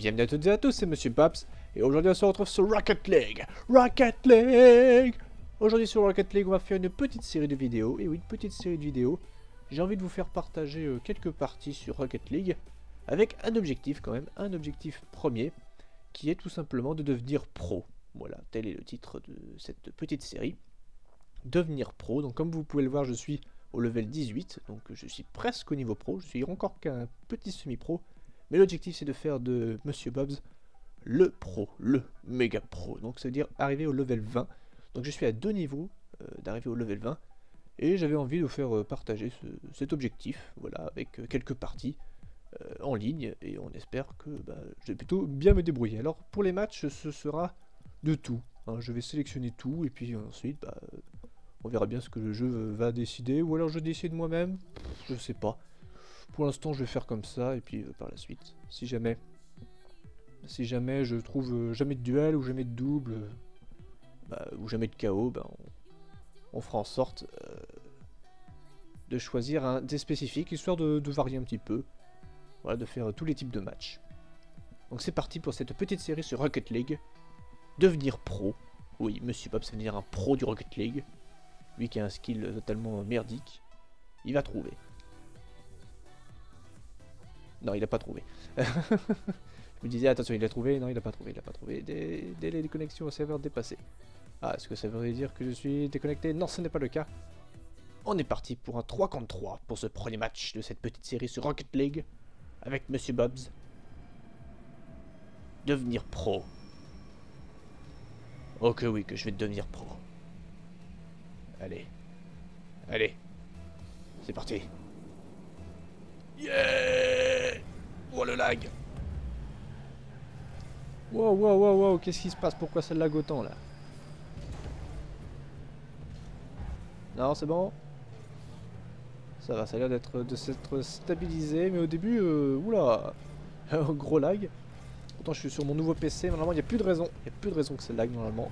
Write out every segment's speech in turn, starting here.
Bienvenue à toutes et à tous, c'est Monsieur Paps, et aujourd'hui on se retrouve sur Rocket League Rocket League Aujourd'hui sur Rocket League, on va faire une petite série de vidéos, et oui, une petite série de vidéos. J'ai envie de vous faire partager euh, quelques parties sur Rocket League, avec un objectif quand même, un objectif premier, qui est tout simplement de devenir pro. Voilà, tel est le titre de cette petite série. Devenir pro, donc comme vous pouvez le voir, je suis au level 18, donc je suis presque au niveau pro, je suis encore qu'un petit semi-pro, mais l'objectif c'est de faire de Monsieur Bobs le pro, le méga pro. Donc ça veut dire arriver au level 20. Donc je suis à deux niveaux euh, d'arriver au level 20. Et j'avais envie de vous faire euh, partager cet objectif, voilà, avec euh, quelques parties en ligne. Et on espère que bah, je vais plutôt bien me débrouiller. Alors pour les matchs, ce sera de tout. Hein. je vais sélectionner tout et puis ensuite, bah, on verra bien ce que le jeu va décider. Ou alors je décide moi-même, je sais pas. Pour l'instant, je vais faire comme ça, et puis euh, par la suite, si jamais, si jamais je trouve euh, jamais de duel ou jamais de double, bah, ou jamais de KO, ben on, fera en sorte euh, de choisir un des spécifiques, histoire de, varier un petit peu, voilà, de faire tous les types de matchs. Donc c'est parti pour cette petite série sur Rocket League. Devenir pro. Oui, Monsieur ça veut dire un pro du Rocket League. Lui qui a un skill totalement merdique, il va trouver. Non, il a pas trouvé. je me disais, attention, il a trouvé. Non, il a pas trouvé, il a pas trouvé. Des délais de connexion au serveur dépassés. Ah, est-ce que ça veut dire que je suis déconnecté? Non, ce n'est pas le cas. On est parti pour un 3 contre 3 pour ce premier match de cette petite série sur Rocket League avec Monsieur Bobs. Devenir pro. Oh que oui, que je vais devenir pro. Allez. Allez. C'est parti. Yeah Oh le lag Wow, wow, wow, wow, qu'est-ce qui se passe? Pourquoi ça lag autant là? Non, c'est bon Ça va, ça a l'air d'être de s'être stabilisé, mais au début, euh, oula Gros lag. Pourtant, je suis sur mon nouveau PC, normalement, il n'y a plus de raison. Il n'y a plus de raison que ça lag normalement.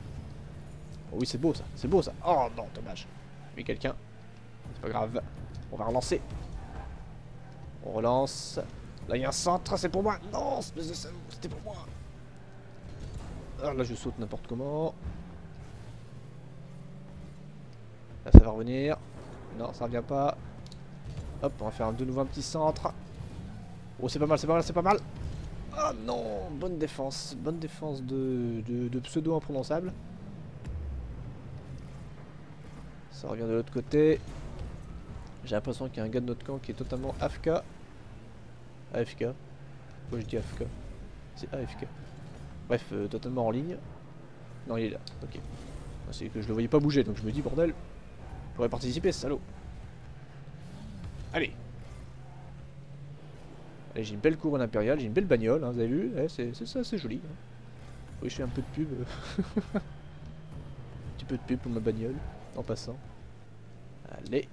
Oh oui, c'est beau ça, c'est beau ça. Oh non, dommage. Mais quelqu'un. C'est pas grave. On va relancer. On relance. Là, il y a un centre, c'est pour moi. Non, c'était pour moi. Alors là, je saute n'importe comment. Là, ça va revenir. Non, ça revient pas. Hop, on va faire de nouveau un petit centre. Oh, c'est pas mal, c'est pas mal, c'est pas mal. Ah non, bonne défense. Bonne défense de, de pseudo imprononçable. Ça revient de l'autre côté. J'ai l'impression qu'il y a un gars de notre camp qui est totalement AFK. AFK. Moi je dis AFK. C'est AFK. Bref, euh, totalement en ligne. Non, il est là. Ok. C'est que je le voyais pas bouger, donc je me dis, bordel, participer, ce salaud. Allez. Allez, j'ai une belle couronne impériale, j'ai une belle bagnole, hein, vous avez vu C'est ça, c'est joli. Hein. Oui, je fais un peu de pub. un petit peu de pub pour ma bagnole, en passant. Allez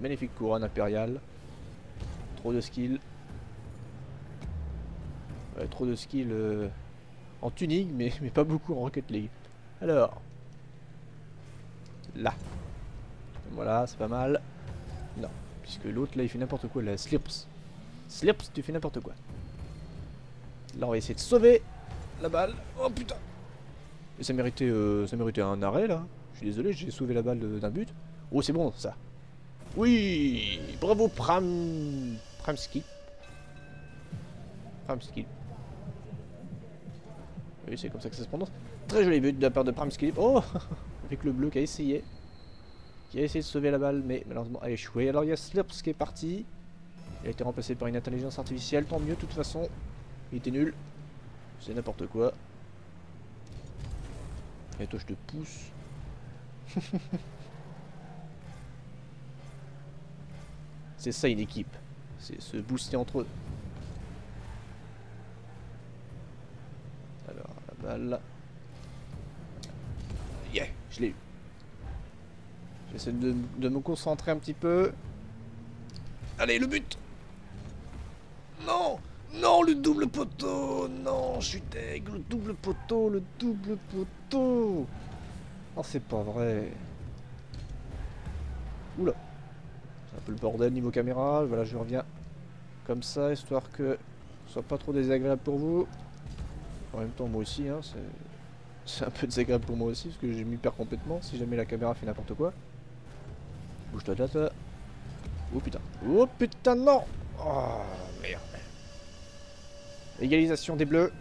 magnifique couronne impériale. Trop de skill. trop de skill euh, en tuning, mais, mais pas beaucoup en Rocket League. Alors. Là. Voilà, c'est pas mal. Non, puisque l'autre là il fait n'importe quoi, la Slips. Slips, tu fais n'importe quoi. Là on va essayer de sauver la balle. Oh putain Et ça méritait, euh, ça méritait un arrêt là. Je suis désolé, j'ai sauvé la balle d'un but. Oh c'est bon ça. Oui Bravo Pram... Pramski. Pramski. Oui, c'est comme ça que ça se prononce. Très joli but de la part de Pramski. Oh Avec le bleu qui a essayé. Qui a essayé de sauver la balle, mais malheureusement a échoué. Alors il y a Slurps qui est parti. Il a été remplacé par une intelligence artificielle, tant mieux de toute façon. Il était nul. C'est n'importe quoi. Et toi je te pousse. C'est ça une équipe. C'est se booster entre eux. Alors, la balle. Yeah, je l'ai eu. J'essaie de, me concentrer un petit peu. Allez, le but Non Non, le double poteau Non, je suis deg, le double poteau, le double poteau Oh, c'est pas vrai. Oula un peu le bordel niveau caméra. Voilà, je reviens comme ça, histoire que ce soit pas trop désagréable pour vous. En même temps, moi aussi, hein, c'est un peu désagréable pour moi aussi, parce que je m'y perds complètement si jamais la caméra fait n'importe quoi. Bouge-toi de là. Oh putain. Oh putain, non Oh merde. Égalisation des bleus.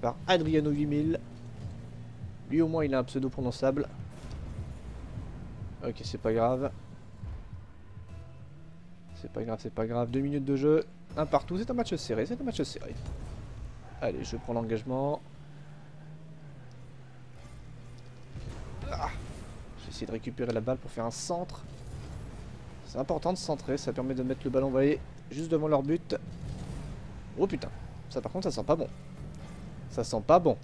Par Adriano 8000. Lui au moins il a un pseudo prononçable. Ok, c'est pas grave. C'est pas grave, c'est pas grave. Deux minutes de jeu. Un partout. C'est un match serré, c'est un match serré. Allez, je prends l'engagement. Ah. Je vais essayer de récupérer la balle pour faire un centre. C'est important de centrer, ça permet de mettre le ballon voyez, juste devant leur but. Oh putain, ça par contre ça sent pas bon. Ça sent pas bon.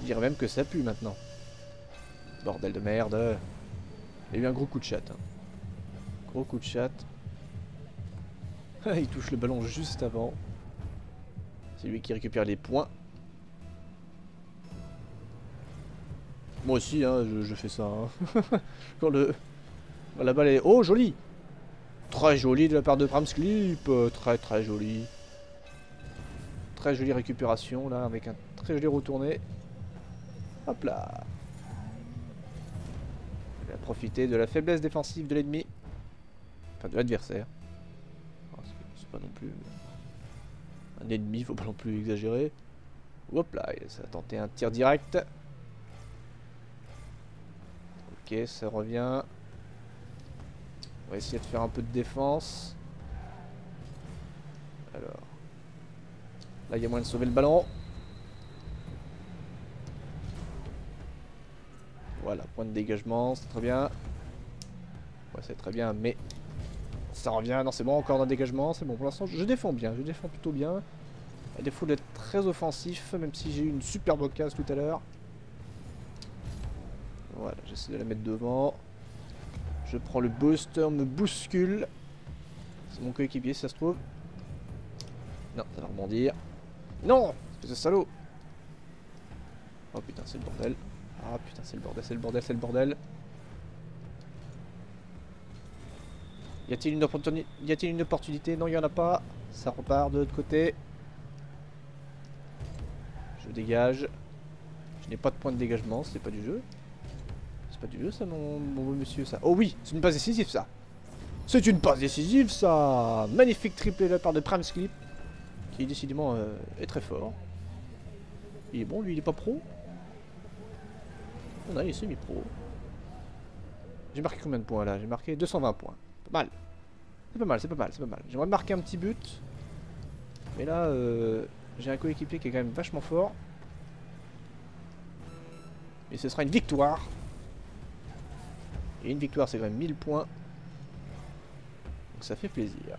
Je dirais même que ça pue maintenant. Bordel de merde. Il y a eu un gros coup de chat. Hein. Gros coup de chat. Il touche le ballon juste avant. C'est lui qui récupère les points. Moi aussi, hein, je, fais ça. Hein. Quand le... La balle est... Oh, joli Très joli de la part de Pramsclip. Très, très joli. Très jolie récupération, là, avec un très joli retourné. Hop là Il a profité de la faiblesse défensive de l'ennemi. De l'adversaire. Ah, c'est pas non plus... Un ennemi, faut pas non plus exagérer. Hop là, ça a tenté un tir direct. Ok, ça revient. On va essayer de faire un peu de défense. Alors. Là, il y a moyen de sauver le ballon. Voilà, point de dégagement, c'est très bien. Ouais, c'est très bien, mais ça revient. Non, c'est bon, encore un dégagement. C'est bon, pour l'instant, je défends bien. Je défends plutôt bien. À défaut d'être très offensif, même si j'ai eu une superbe occasion tout à l'heure. Voilà, j'essaie de la mettre devant. Je prends le booster, me bouscule. C'est mon coéquipier si ça se trouve. Non, ça va rebondir. Non C'est salaud Oh putain, c'est le bordel. Ah putain, c'est le bordel, c'est le bordel, c'est le bordel. Y a-t-il une, opportunité une opportunité? Non, il n'y en a pas. Ça repart de l'autre côté. Je dégage. Je n'ai pas de point de dégagement, c'est pas du jeu. C'est pas du jeu ça, mon, mon monsieur, ça. Oh oui, c'est une passe décisive, ça. C'est une passe décisive, ça. Magnifique triplé la part de Pramsclip. Qui, décidément, euh, est très fort. Il est bon, lui, il est pas pro. On a, il est semi-pro. J'ai marqué combien de points, là? J'ai marqué 220 points. Mal. C'est pas mal, c'est pas mal, c'est pas mal. J'aimerais marquer un petit but. Mais là, euh, j'ai un coéquipier qui est quand même vachement fort. Et ce sera une victoire. Et une victoire, c'est quand même 1000 points. Donc ça fait plaisir.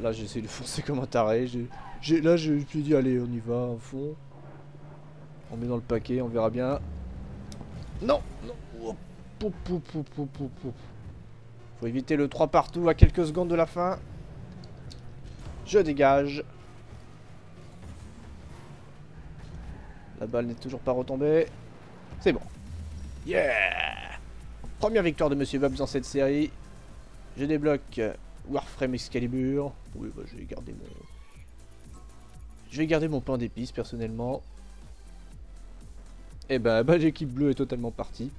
Là, j'essaie de foncer comme un taré. là, je me suis dit, allez, on y va, au fond. On met dans le paquet, on verra bien. Non, non. Faut éviter le 3 partout à quelques secondes de la fin. Je dégage. La balle n'est toujours pas retombée. C'est bon. Yeah Première victoire de Monsieur Bobs dans cette série. Je débloque Warframe Excalibur. Oui, bah, je vais garder mon... Je vais garder mon pain d'épices, personnellement. Et eh bah, bah l'équipe bleue est totalement partie.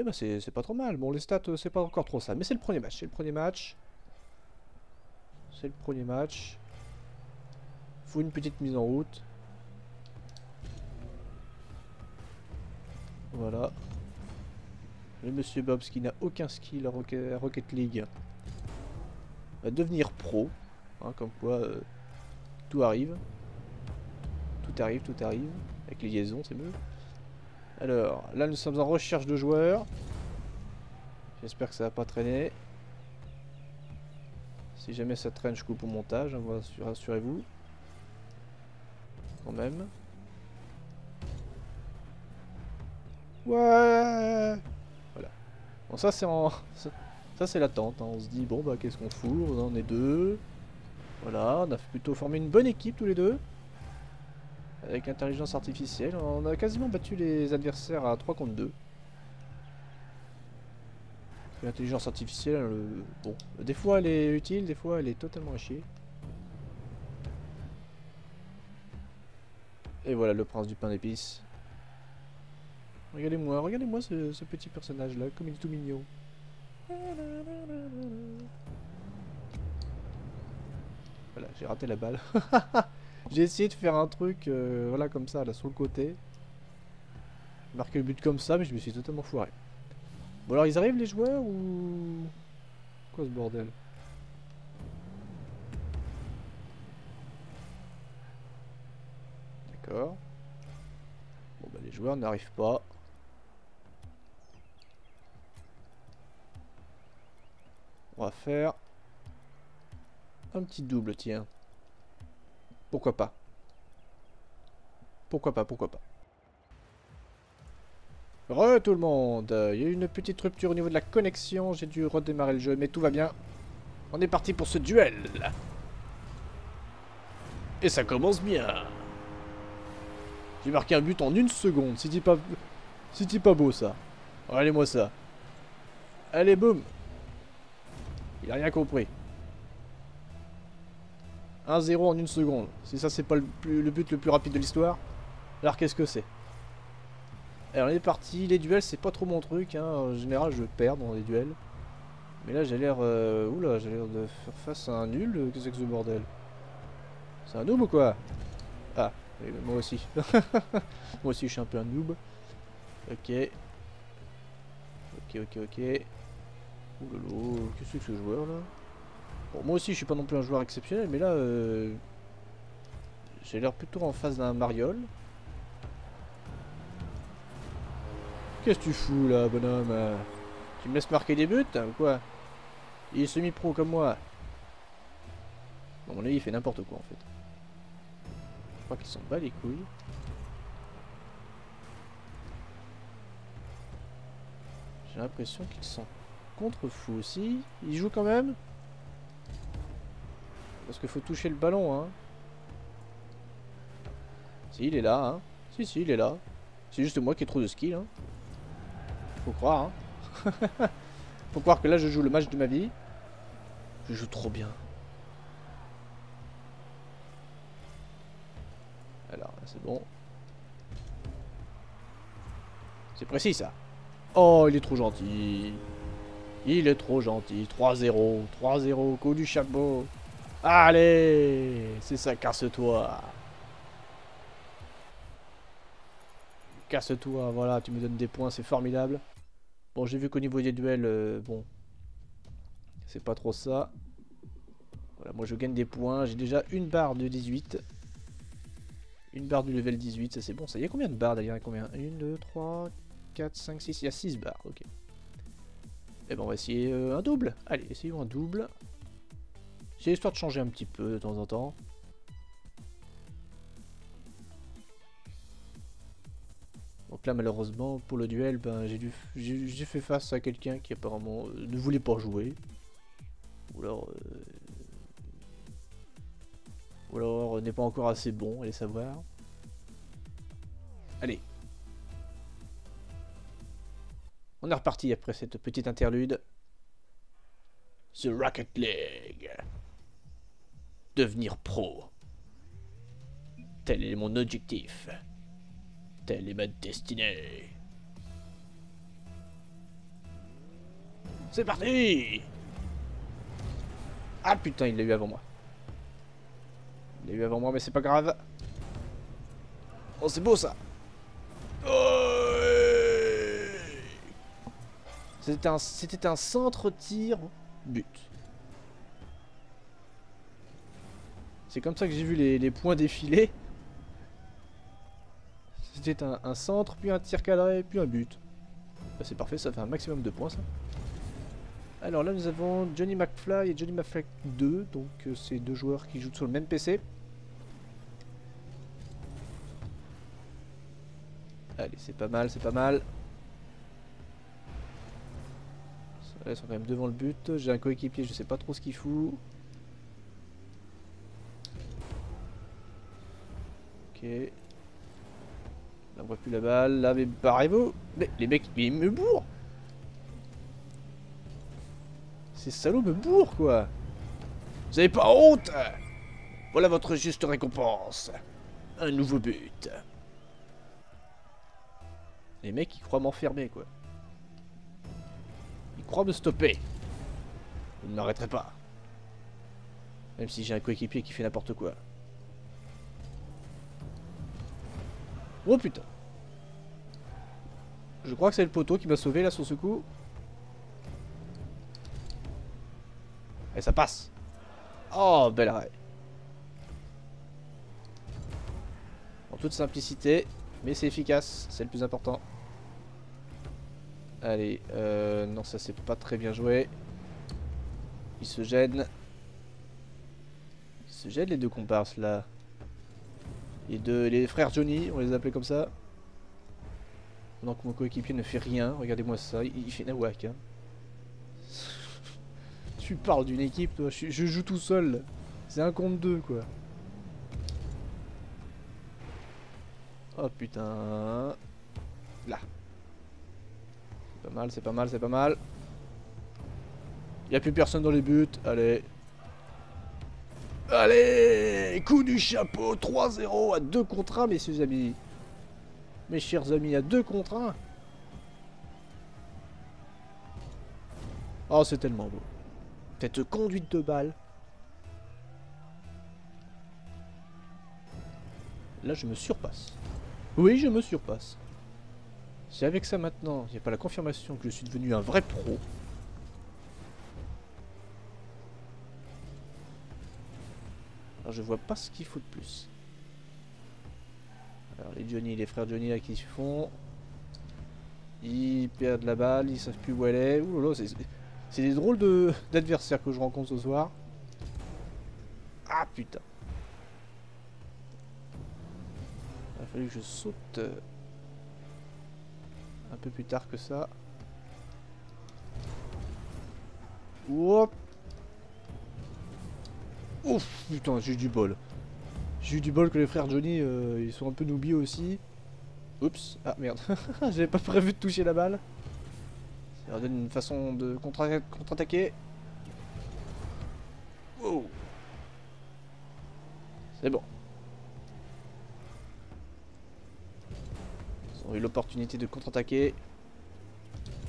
Eh bah c'est pas trop mal. Bon, les stats, euh, c'est pas encore trop ça. Mais c'est le premier match. C'est le premier match. C'est le premier match. Faut une petite mise en route. Voilà. Le monsieur Bobs qui n'a aucun skill à Rocket, League va devenir pro. Hein, comme quoi euh, tout arrive. Tout arrive, tout arrive. Avec les liaisons, c'est mieux. Alors, là nous sommes en recherche de joueurs. J'espère que ça va pas traîner. Si jamais ça traîne, je coupe au montage, hein, rassurez-vous. Quand même. Ouais Voilà. Bon ça c'est en... Ça c'est l'attente, hein. on se dit bon bah qu'est-ce qu'on fout, on en est deux. Voilà, on a plutôt formé une bonne équipe tous les deux. Avec intelligence artificielle, on a quasiment battu les adversaires à 3 contre 2. L'intelligence artificielle, euh, bon, des fois elle est utile, des fois elle est totalement à chier. Et voilà le prince du pain d'épices. Regardez-moi, regardez-moi ce, ce petit personnage là, comme il est tout mignon. Voilà, j'ai raté la balle. j'ai essayé de faire un truc, euh, voilà, comme ça, là, sur le côté. Marquer le but comme ça, mais je me suis totalement foiré. Bon alors, ils arrivent les joueurs ou... Quoi ce bordel? D'accord. Bon bah les joueurs n'arrivent pas. On va faire un petit double, tiens. Pourquoi pas Pourquoi pas, pourquoi pas Re tout le monde Il y a eu une petite rupture au niveau de la connexion, j'ai dû redémarrer le jeu, mais tout va bien. On est parti pour ce duel Et ça commence bien J'ai marqué un but en une seconde, c'était pas... C'était pas beau ça. Allez-moi ça. Allez, boum Il a rien compris. 1-0 en une seconde. Si ça c'est pas le, but le plus rapide de l'histoire, alors qu'est-ce que c'est? Alors on est parti, les duels c'est pas trop mon truc, hein. en général je perds dans les duels. Mais là j'ai l'air... Euh... Oula, j'ai l'air de faire face à un nul, qu'est-ce que ce bordel C'est un noob ou quoi? Ah, moi aussi. moi aussi je suis un peu un noob. Ok. Ok, ok, ok. Oulala, qu'est-ce que c'est que ce joueur là? Bon, moi aussi, je suis pas non plus un joueur exceptionnel, mais là, euh, j'ai l'air plutôt en face d'un mariole. Qu'est-ce que tu fous là, bonhomme Tu me laisses marquer des buts ou quoi? Il est semi-pro comme moi. Bon, mon avis, il fait n'importe quoi en fait. Je crois qu'il s'en bat les couilles. J'ai l'impression qu'il s'en contre-fou aussi. Il joue quand même? Parce qu'il faut toucher le ballon, hein. Si, il est là, hein. Si, si, il est là. C'est juste moi qui ai trop de skill, hein. Faut croire, hein. faut croire que là, je joue le match de ma vie. Je joue trop bien. Alors, c'est bon. C'est précis, ça. Oh, il est trop gentil. Il est trop gentil. 3-0. 3-0. Coup du chapeau. Allez C'est ça, casse-toi Casse-toi, voilà, tu me donnes des points, c'est formidable. Bon, j'ai vu qu'au niveau des duels, euh, bon, c'est pas trop ça. Voilà, moi je gagne des points, j'ai déjà une barre de 18. Une barre du level 18, ça c'est bon. Ça y a combien de barres d'ailleurs combien? 1, 2, 3, 4, 5, 6. Il y a 6 barres, ok. Et eh ben on va essayer euh, un double. Allez, essayons un double. C'est histoire de changer un petit peu de temps en temps. Donc là malheureusement pour le duel ben, j'ai fait face à quelqu'un qui apparemment euh, ne voulait pas jouer. Ou alors euh, ou alors euh, n'est pas encore assez bon, allez savoir. Allez. On est reparti après cette petite interlude. The Rocket League devenir pro. Tel est mon objectif. Telle est ma destinée. C'est parti Ah putain, il l'a eu avant moi. Il l'a eu avant moi, mais c'est pas grave. Oh, c'est beau ça C'était un, un centre-tir but. C'est comme ça que j'ai vu les, points défiler. C'était un, centre, puis un tir cadré, puis un but. Bah, c'est parfait, ça fait un maximum de points ça. Alors là nous avons Johnny McFly et Johnny McFly 2, donc euh, c'est deux joueurs qui jouent sur le même PC. Allez, c'est pas mal, c'est pas mal. Ils sont quand même devant le but. J'ai un coéquipier, je sais pas trop ce qu'il fout. Ok. Là, on voit plus la balle. Là, mais barrez-vous. Mais les mecs, ils me bourrent. Ces salauds me bourrent, quoi. Vous avez pas honte? Voilà votre juste récompense. Un nouveau but. Les mecs, ils croient m'enfermer, quoi. Ils croient me stopper. Ils ne m'arrêteraient pas. Même si j'ai un coéquipier qui fait n'importe quoi. Oh putain. Je crois que c'est le poteau qui m'a sauvé là sur ce coup. Et ça passe. Oh, bel arrêt. En toute simplicité, mais c'est efficace, c'est le plus important. Allez, euh, non ça c'est pas très bien joué. Il se gêne. Il se gêne les deux comparses là. Les deux, les frères Johnny, on les appelait comme ça. Pendant que mon coéquipier ne fait rien, regardez-moi ça, il, fait nawak. Hein. tu parles d'une équipe toi, je, je, joue tout seul. C'est un contre deux quoi. Oh putain. Là. C'est pas mal, c'est pas mal, c'est pas mal. Il a plus personne dans les buts. Allez. Allez Coup du chapeau 3-0 à 2 contre 1, messieurs amis. Mes chers amis, à 2 contre 1. Oh, c'est tellement beau. Cette conduite de balle. Là, je me surpasse. Oui, je me surpasse. Si avec ça maintenant, il n'y a pas la confirmation que je suis devenu un vrai pro, je vois pas ce qu'il faut de plus. Alors les Johnny, les frères Johnny là qui se font, ils perdent la balle, ils savent plus où elle est. Ouh c'est des drôles d'adversaires que je rencontre ce soir. Ah putain. Il a fallu que je saute euh, un peu plus tard que ça. Hop Ouf Putain, j'ai eu du bol. J'ai eu du bol que les frères Johnny, euh, ils sont un peu noobies aussi. Oups. Ah merde. J'avais pas prévu de toucher la balle. Ça leur donne une façon de contre-attaquer. C'est bon. Ils ont eu l'opportunité de contre-attaquer.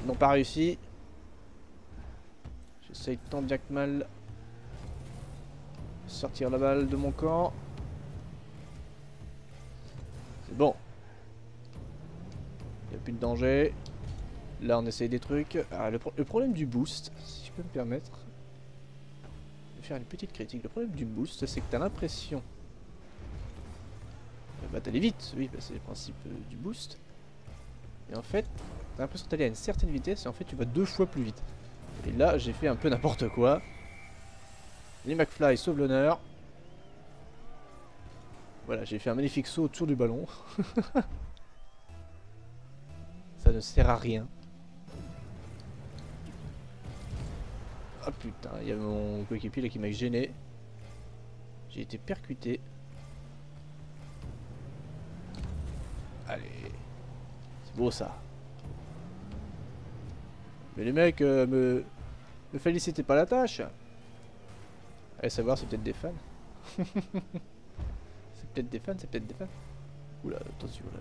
Ils n'ont pas réussi. J'essaye tant bien que mal sortir la balle de mon camp. C'est bon. Il n'y a plus de danger. Là, on essaye des trucs. Ah, le, problème du boost, si je peux me permettre de faire une petite critique. Le problème du boost, c'est que tu as l'impression... Bah, t'allais vite, oui, bah, c'est le principe euh, du boost. Et en fait, t'as l'impression d'aller à une certaine vitesse et en fait tu vas deux fois plus vite. Et là, j'ai fait un peu n'importe quoi. Les McFly sauvent l'honneur. Voilà, j'ai fait un magnifique saut autour du ballon. Ça ne sert à rien. Ah putain, il y a mon coéquipier là qui m'a gêné. J'ai été percuté. Allez. C'est beau ça. Mais les mecs euh, me... me félicitaient pas la tâche. Allez savoir, c'est peut-être des fans. c'est peut-être des fans, c'est peut-être des fans. Oula, attention là.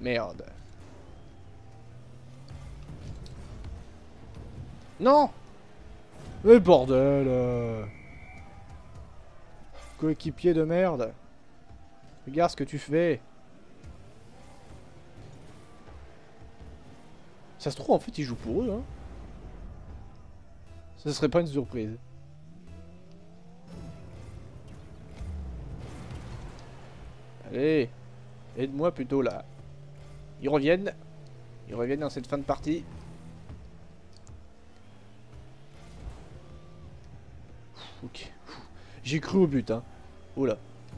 Merde. Non Mais bordel euh. Coéquipier de merde Regarde ce que tu fais Ça se trouve en fait ils jouent pour eux hein ce serait pas une surprise. Allez, aide-moi plutôt là. Ils reviennent. Ils reviennent dans cette fin de partie. Ok. J'ai cru au but, hein. Oula.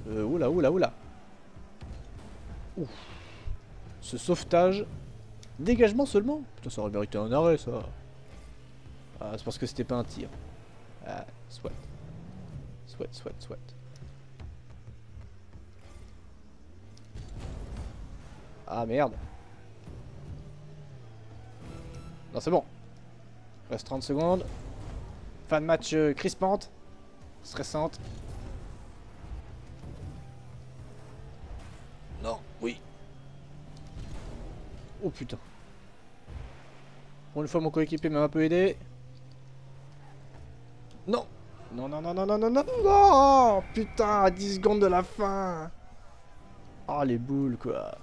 Euh, oula, oula, oula. Ouf. Ce sauvetage. Dégagement seulement Putain, ça aurait mérité un arrêt, ça. Ah, c'est parce que c'était pas un tir. Ah, soit. Soit, soit, soit. Ah, merde. Non, c'est bon. Reste 30 secondes. Fin de match euh, crispante. Stressante. Non, oui. Oh putain. Pour une fois, mon coéquipier m'a un peu aidé. Non Non, non, non, non, non, non, non, non Putain, à 10 secondes de la fin Oh, les boules, quoi.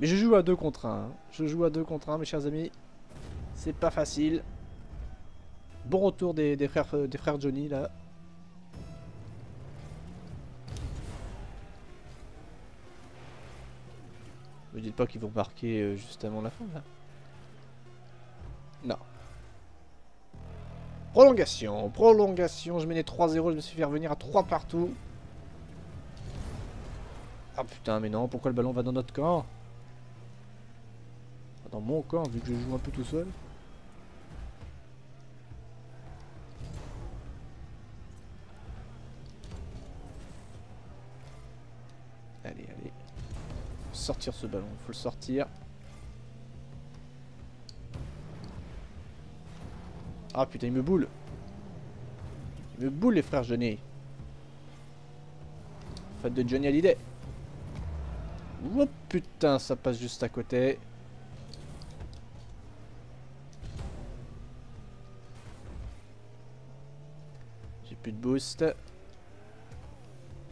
Mais je joue à 2 contre 1. Je joue à 2 contre 1, mes chers amis. C'est pas facile. Bon retour des, frères, euh, des frères Johnny, là. Me dites pas qu'ils vont marquer euh, juste avant la fin, là. Prolongation, prolongation, je menais 3-0, je me suis fait revenir à 3 partout. Ah putain, mais non, pourquoi le ballon va dans notre camp? Dans mon camp, vu que je joue un peu tout seul. Allez, allez. sortir ce ballon, faut le sortir. Ah putain, il me boule. Il me boule les frères Johnny. Faites de Johnny Hallyday. Oh putain, ça passe juste à côté. J'ai plus de boost.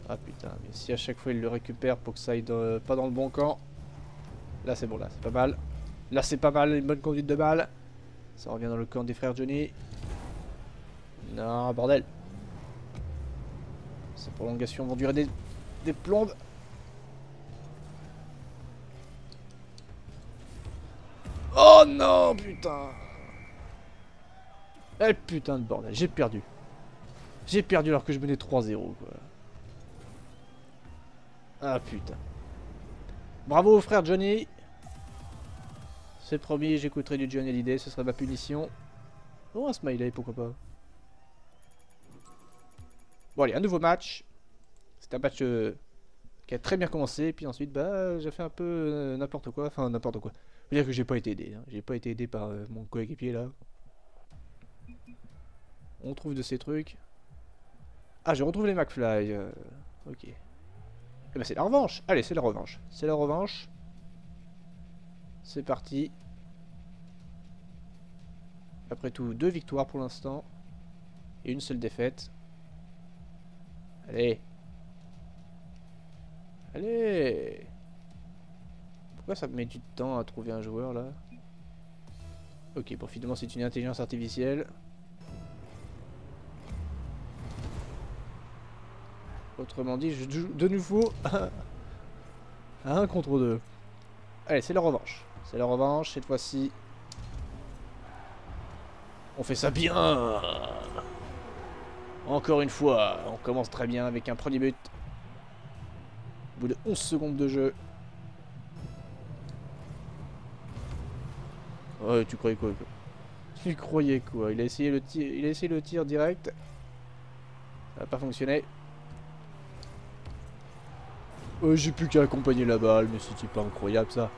Ah putain, mais si à chaque fois il le récupère pour que ça aille pas dans le bon camp. Là c'est bon, là c'est pas mal. Là c'est pas mal, une bonne conduite de balle. Ça revient dans le camp des frères Johnny. Non, bordel. Ces prolongations vont durer des, des plombes. Oh non, putain. Eh putain de bordel, j'ai perdu. J'ai perdu alors que je menais 3-0 quoi. Ah putain. Bravo frère Johnny. C'est promis, j'écouterai du Johnny Hallyday, ce sera ma punition. Oh, un smiley, pourquoi pas. Bon, allez, un nouveau match. C'est un match euh, qui a très bien commencé, puis ensuite, bah, j'ai fait un peu euh, n'importe quoi. Enfin, n'importe quoi. Je veux dire que j'ai pas été aidé. Hein. J'ai pas été aidé par euh, mon coéquipier là. On trouve de ces trucs. Ah, j'ai retrouvé les McFly. ok. Eh ben, c'est la revanche. Allez, c'est la revanche. C'est la revanche. C'est parti. Après tout, deux victoires pour l'instant. Et une seule défaite. Allez. Allez Pourquoi ça me met du temps à trouver un joueur là? Ok, bon finalement c'est une intelligence artificielle. Autrement dit, je joue de nouveau à 1 contre 2. Allez, c'est la revanche. C'est la revanche, cette fois-ci. On fait ça bien Encore une fois, on commence très bien avec un premier but. Au bout de 11 secondes de jeu. Ouais, tu croyais quoi, Tu croyais quoi? Il a essayé le tir, il a essayé le tir direct. Ça n'a pas fonctionné. Euh, J'ai plus qu'à accompagner la balle, mais c'était pas incroyable ça.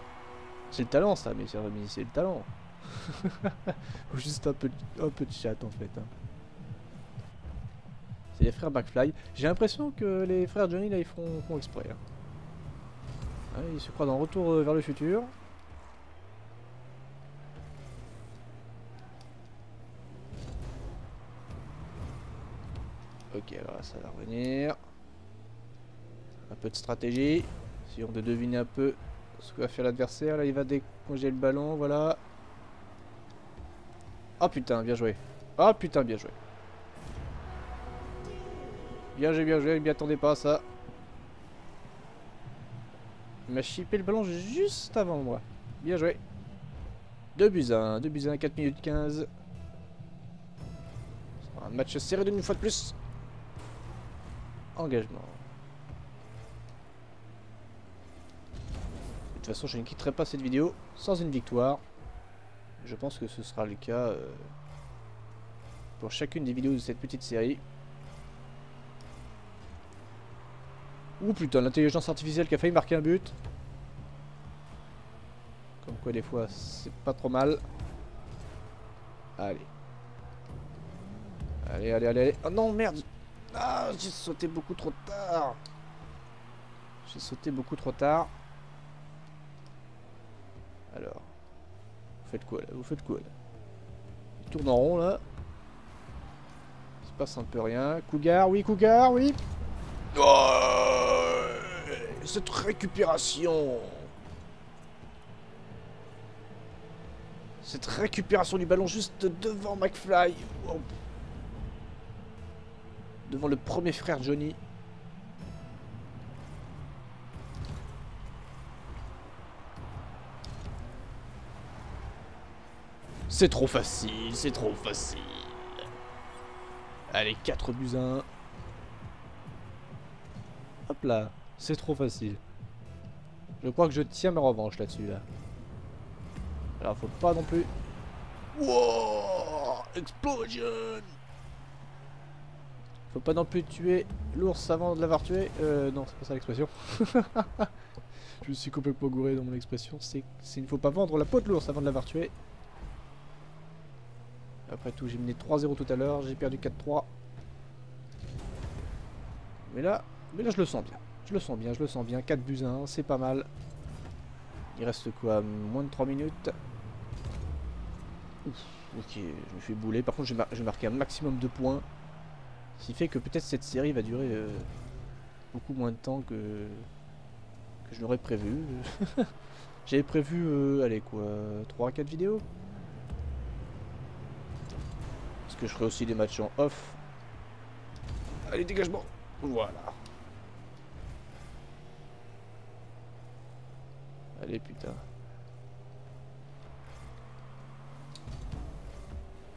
C'est le talent ça, mais c'est le talent. Ou juste un peu, un peu de chat en fait. Hein. C'est les frères Backfly. J'ai l'impression que les frères Johnny là ils font, exprès. Hein. ils se croient dans Retour euh, vers le futur. Ok, alors ça va revenir. Un peu de stratégie. On de deviner un peu ce que va faire l'adversaire. Là, il va décongeler le ballon, voilà. Oh putain, bien joué. Oh putain, bien joué. Bien joué, bien joué, il m'y attendait pas ça. Il m'a chippé le ballon juste avant moi. Bien joué. 2 buts 1, 2 buts 1, 4 minutes 15. Un match serré d'une fois de plus. Engagement. Toute façon, je ne quitterai pas cette vidéo sans une victoire. Je pense que ce sera le cas euh, pour chacune des vidéos de cette petite série. Ouh putain, l'intelligence artificielle qui a failli marquer un but. Comme quoi des fois c'est pas trop mal. Allez. Allez, allez, allez, allez. Oh non, merde Ah, j'ai sauté beaucoup trop tard. J'ai sauté beaucoup trop tard. Alors. Vous faites quoi là? Vous faites quoi là? Il tourne en rond là. Il se passe un peu rien. Cougar, oui, Cougar, oui. Cette récupération Cette récupération du ballon juste devant McFly. Devant le premier frère Johnny. C'est trop facile, c'est trop facile. Allez, 4 buts à 1. Hop là, c'est trop facile. Je crois que je tiens ma revanche là-dessus, là. Alors, faut pas non plus... Wow Explosion Faut pas non plus tuer l'ours avant de l'avoir tué. Euh, non, c'est pas ça l'expression. je me suis complètement gouré dans mon expression. C'est il ne faut pas vendre la peau de l'ours avant de l'avoir tué. Après tout, j'ai mené 3-0 tout à l'heure, j'ai perdu 4-3. Mais là, mais là je le sens bien. Je le sens bien, je le sens bien. 4 buts à 1, c'est pas mal. Il reste quoi? Moins de 3 minutes. ok, je me fais bouler. Par contre, j'ai marqué un maximum de points. Ce qui fait que peut-être cette série va durer euh, beaucoup moins de temps que, que je l'aurais prévu. J'avais prévu, euh, allez quoi, 3 4 vidéos? Parce que je ferai aussi des matchs en off. Allez, dégagement Voilà. Allez, putain.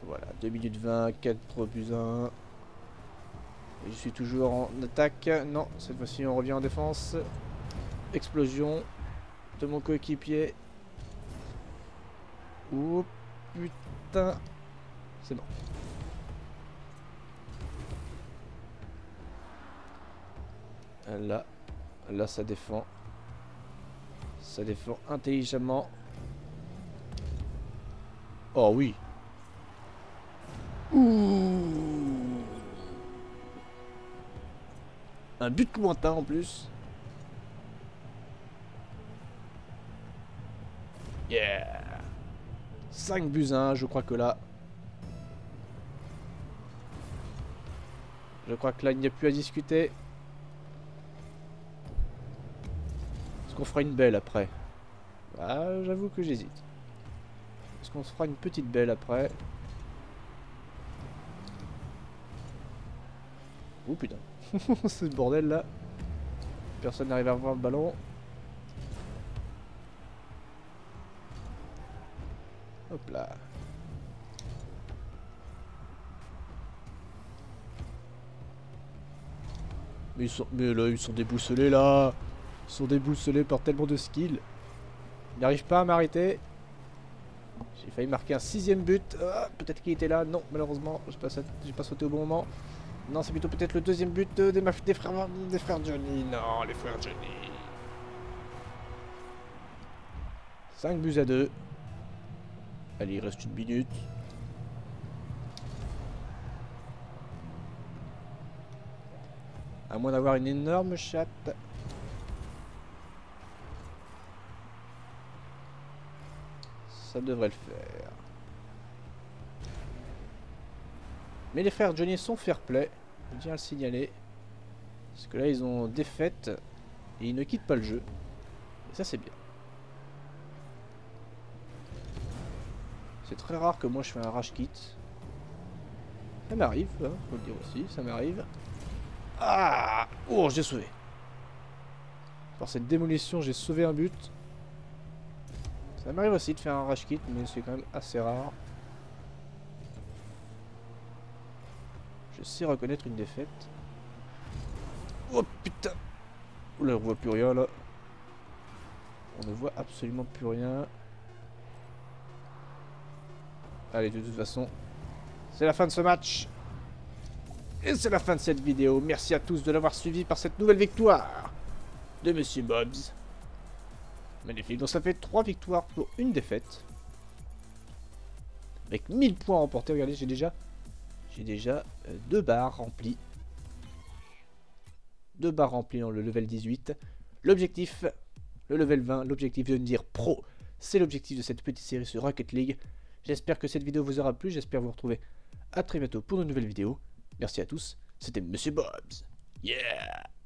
Voilà, 2 minutes 20, 4 plus 1. je suis toujours en attaque. Non, cette fois-ci on revient en défense. Explosion de mon coéquipier. Oh putain. C'est bon. Là, là ça défend. Ça défend intelligemment. Oh oui. Un but lointain en plus. Yeah 5 buts 1, je crois que là... Je crois que là, il n'y a plus à discuter. Qu'on fera une belle après Ah, j'avoue que j'hésite. Est-ce qu'on se fera une petite belle après? Oh putain. C'est le bordel là. Personne n'arrive à voir le ballon. Hop là. Mais ils sont... Mais là, ils sont déboussolés là sont déboussolés par tellement de skill. Il n'arrive pas à m'arrêter. J'ai failli marquer un sixième but. Ah, peut-être qu'il était là. Non, malheureusement, j'ai pas, pas sauté au bon moment. Non, c'est plutôt peut-être le deuxième but des, des, frères, des frères Johnny. Non, les frères Johnny. 5 buts à 2. Allez, il reste une minute. À moins d'avoir une énorme chatte. Ça devrait le faire. Mais les frères Johnny sont fair play, je tiens à le signaler. Parce que là ils ont défaite et ils ne quittent pas le jeu. Et ça c'est bien. C'est très rare que moi je fais un rage kit. Ça m'arrive, hein, faut le dire aussi, ça m'arrive. Ah Oh, j'ai sauvé. Par cette démolition, j'ai sauvé un but. Ça m'arrive aussi de faire un rush kit, mais c'est quand même assez rare. Je sais reconnaître une défaite. Oh putain Oula, on voit plus rien là. On ne voit absolument plus rien. Allez, de toute façon, c'est la fin de ce match. Et c'est la fin de cette vidéo. Merci à tous de l'avoir suivi par cette nouvelle victoire de Monsieur Bobs. Magnifique. Donc ça fait 3 victoires pour une défaite. avec 1000 points remportés. Regardez, j'ai déjà, j'ai déjà euh, deux barres remplies. Deux barres remplies dans le level 18. L'objectif, le level 20, l'objectif de devenir pro. C'est l'objectif de cette petite série sur Rocket League. J'espère que cette vidéo vous aura plu. J'espère vous retrouver à très bientôt pour de nouvelles vidéos. Merci à tous. C'était Monsieur Bobs. Yeah